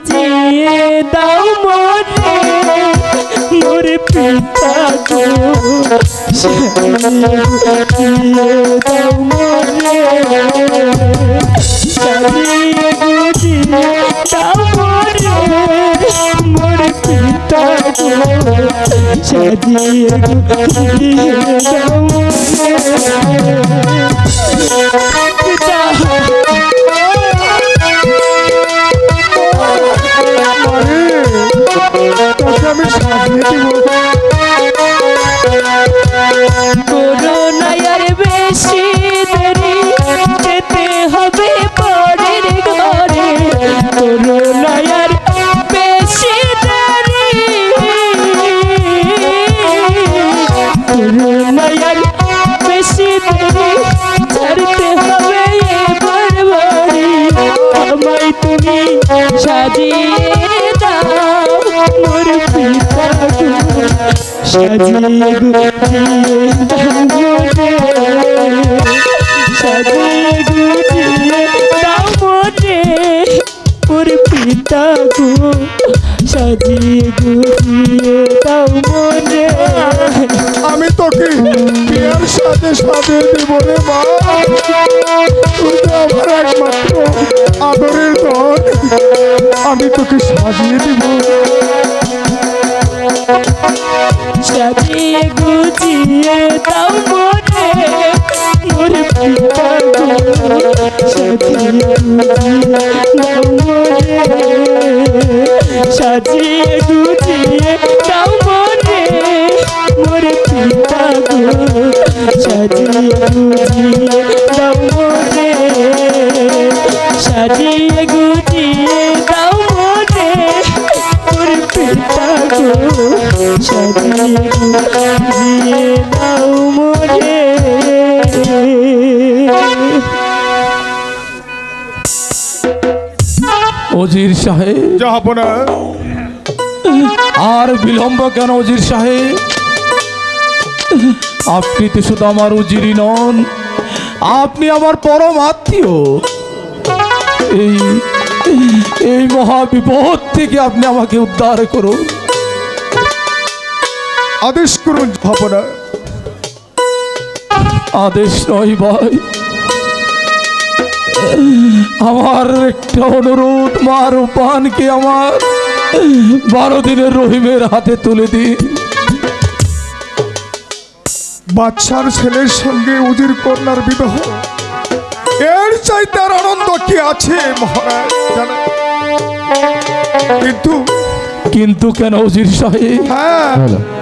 গুজিয়ে দাও মনে মোর পিতা সাজিয়ে দাও মনে সাজিয়ে গুজিয়ে দাও মনে মোর পিতা গো গুজিয়ে দাও মনে তোকে আমি সাজিয়ে দিব। করোনার বেশি সাজিয়ে গুছিয়ে সাজিয়ে গুছিয়ে দাও মনে ওর আমি তোকে বিয়ের সাথে সাজিয়ে দিব মা। আমার একমাত্র আদরের ধন। আমি তোকে সাজিয়ে দিব। সাজিয়ে গুছিয়ে দাও মনে। মোর সাজিয়ে গুছিয়ে দাও মনে। মোর পিতা অজির সাহেব যাব না। আর বিলম্ব কেন অজির সাহেব আপনি তো শুধু আমার উজিরই নন আপনি আমার পরম আত্মীয়। এই এই মহা বিপদ থেকে আপনি আমাকে উদ্ধার করুন। আদেশ করুন যাব না। আদেশ নয় ভাই। আমার একটা অনুরোধ মা রূপানকে আমার? বারো দিনের রহিমের হাতে তুলে দিন। বাচ্চার ছেলের সঙ্গে উজির কন্যার বিবাহ। এর চাইতে আর আনন্দ কি আছে মহারাজ? কিন্তু কিন্তু কেন উজির সাহেব? হ্যাঁ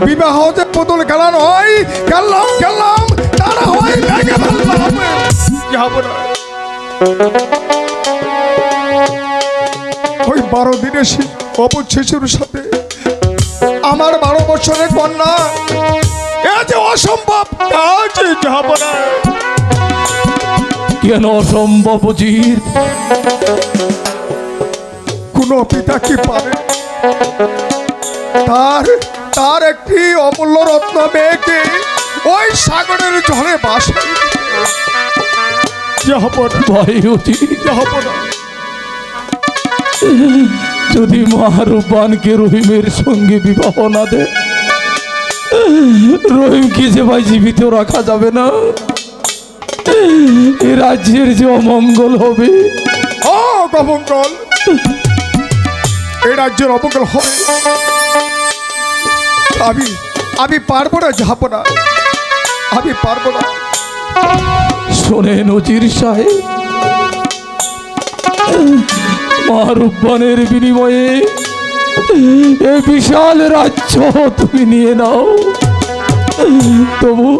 বিবাহ যে বদল খেলা নয় খেললাম খেললাম তারা হয় ভেঙে ফেললাম যাব না বারো শি- অবুধ শিশুর সাথে আমার বারো বছরের কন্যা। এ যে অসম্ভব কাজ যাব না। কেন অসম্ভব কোনো পিতা কি পারে? তার তার একটি অমূল্য রত্ন মেয়েকে ওই সাগরের জলে বাসে যাব না। ভাই উজির যাব না। যদি মা রূপানকে রহিমের সঙ্গে বিবাহ না দেয় রহিমকে যে ভাই জীবিত রাখা যাবে না? এ রাজ্যের যে অমঙ্গল হবে। ও গমঙ্গল এই রাজ্যের অমঙ্গল হবে। আমি আমি পারব না যাব না। আমি পারব না। শোনেন নজির সাহেব। মা রূপানের বিনিময়ে এ বিশাল রাজ্য তুমি নিয়ে নাও। তবু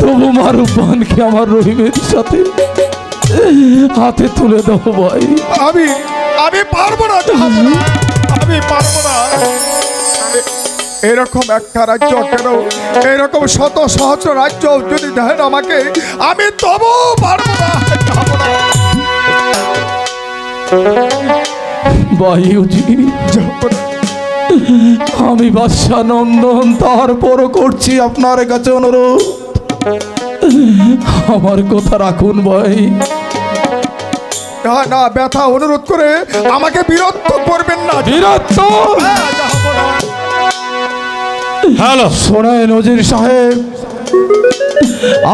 তবু মা আমার রহিমের সাথে হাতে তুলে দাও ভাই। আমি আমি পারব না আমি পারব না। এরকম একটা রাজ্য কেন? এরকম শত সহস্র রাজ্য যদি দেন আমাকে, আমি তবু পারব না। আমি বাদশা নন্দন তারপরও করছি আপনার কাছে অনুরোধ। আমার কথা রাখুন ভাই। না না ব্যথা অনুরোধ করে আমাকে বিরক্ত করবেন না। বীরত্ব হ্যাঁ। হ্যালো। শোনেন নজির সাহেব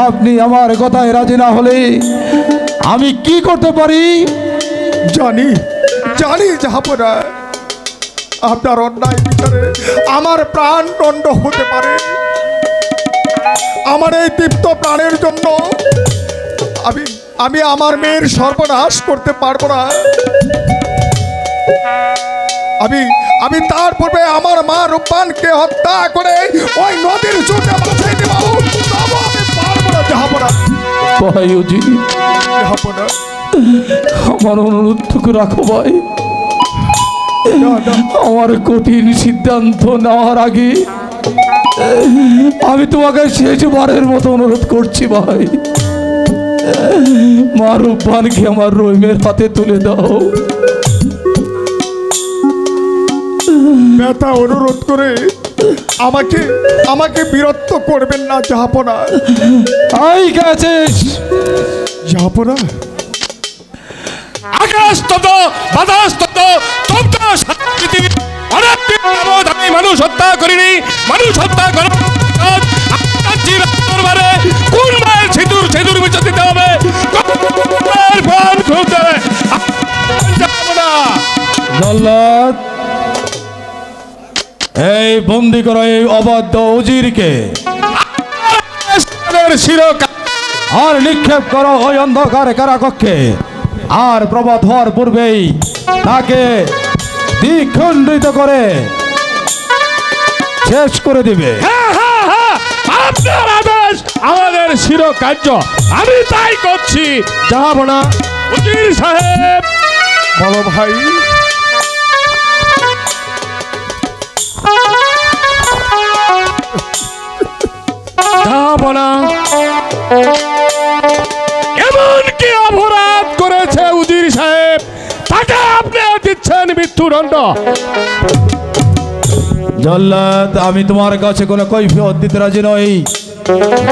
আপনি আমার কথায় রাজি না হলে আমি কি করতে পারি? জানি জানি জাহাপনা আপনার অন্যায় বিচারে আমার প্রাণ দণ্ড হতে পারে। আমার এই তৃপ্ত প্রাণের জন্য আমি আমি আমার মেয়ের সর্বনাশ করতে পারব না। আমি আমি তার পূর্বে আমার মা রূপানকে হত্যা করে ওই নদীর চুটে বাঁচাই দেব। আমি পারব না জাহাপনা ভাই অজি জাহাপনা আমার অনুরোধটুকু রাখো ভাই। আমার কঠিন সিদ্ধান্ত নেওয়ার আগে আমি তোমাকে শেষবারের মতো অনুরোধ করছি ভাই। মা রূপবানকে আমার রহিমের হাতে তুলে দাও। ব্যথা অনুরোধ করে আমাকে আমাকে বিরক্ত করবেন না জাহাপনা আই গেছিস জাহাপনা আকাশ তত বাতাস তত তপ্ত সারা পৃথিবী অনেক দিন আমি মানুষ হত্যা করিনি মানুষ হত্যা করার দরবারে কোন মায়ের সিঁদুর সিঁদুর দিতে হবে? খুলতে জল্লাদ এই বন্দি করো এই অবাধ্য উজিরকে। আর নিক্ষেপ করো ওই অন্ধকার কারাকক্ষে। আর প্রবাদ হওয়ার পূর্বেই তাকে দ্বিখণ্ডিত করে শেষ করে দিবে। আপনার আদেশ আমাদের শিরো কার্য আমি তাই করছি। যাব না। উজির সাহেব। বলো ভাই। যাব না। এমন কি অপরাধ দিচ্ছেন মৃত্যুদণ্ড। জল্লাদ আমি তোমার কাছে কোনো কৈফিয়ত দিতে রাজি নই।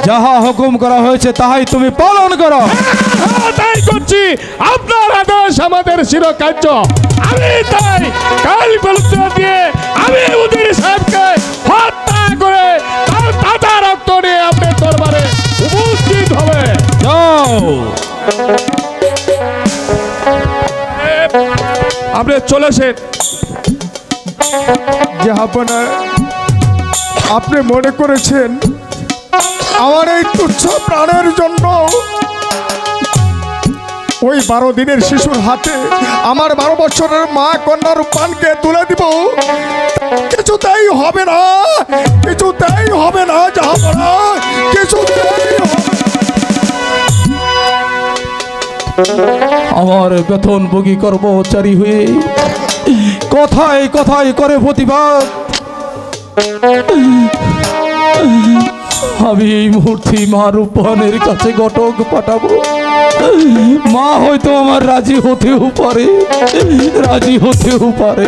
যাহা হুকুম করা হয়েছে তাহাই তুমি পালন করো। হ্যাঁ, তাই করছি। আপনার আদেশ আমাদের শিরকার্য। আমি তাই কাল বলতে দিয়ে আমি উজির সাহেবকে হত্যা করে তার তাজা রক্ত নিয়ে আপনার দরবারে উপস্থিত হবে। যাও। আপনি চলেছেন জাহাপনা আপনি মনে করেছেন, আমার এই তুচ্ছ প্রাণের জন্য ওই বারো দিনের শিশুর হাতে আমার বারো বছরের মা কন্যার রূপানকে তুলে দিব কিছু কিছুতেই হবে না কিছু কিছুতেই হবে না জাহাপনা, কিছুতেই হবে না। আমার বেতন ভোগী কর্মচারী হয়ে কথায় কথায় করে প্রতিবাদ। আমি এই মূর্তি মা রূপনের কাছে ঘটক পাঠাবো। মা হয়তো আমার রাজি হতেও পারে, রাজি হতেও পারে।